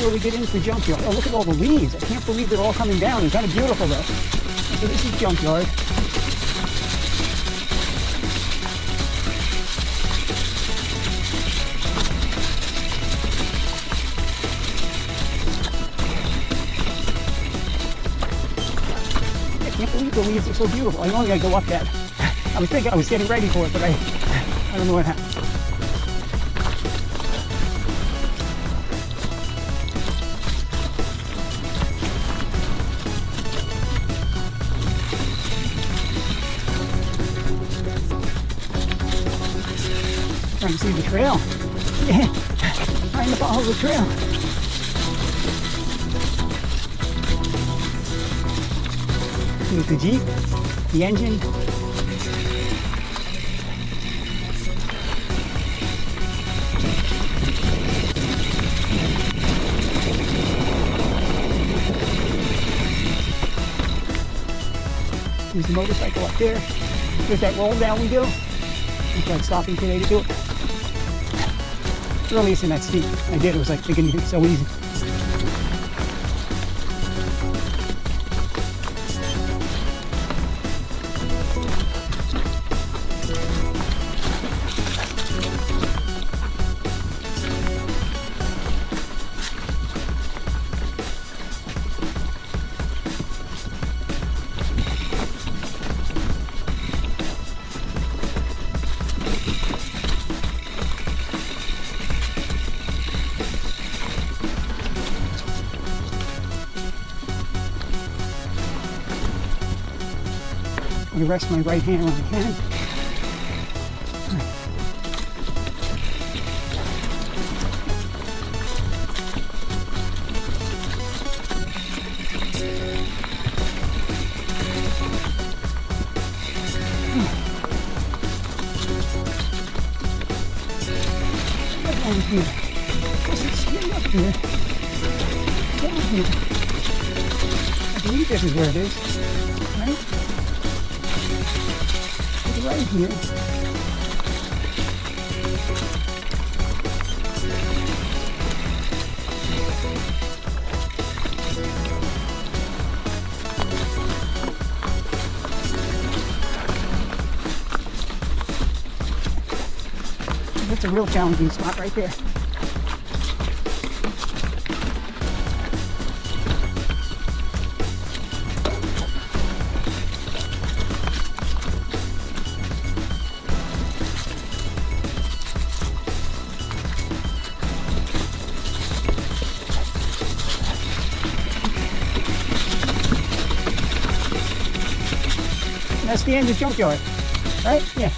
where we get into the junkyard. Oh, look at all the leaves. I can't believe they're all coming down. It's kind of beautiful though. So this is junkyard. I can't believe the leaves are so beautiful. I only gotta go up that. I was thinking I was getting ready for it, but I, I don't know what happened. Trying to see the trail. Yeah, trying to follow the trail. Here's the Jeep, the engine. There's the motorcycle up there. There's that roll down we do. It's like stopping today to do it. Really isn't that steep. I did, it was like it's so easy. Gonna rest my right hand when I can. Here. Down here. I believe this is where it is. Right here. That's a real challenging spot right there. That's the end of junkyard, right? Yeah.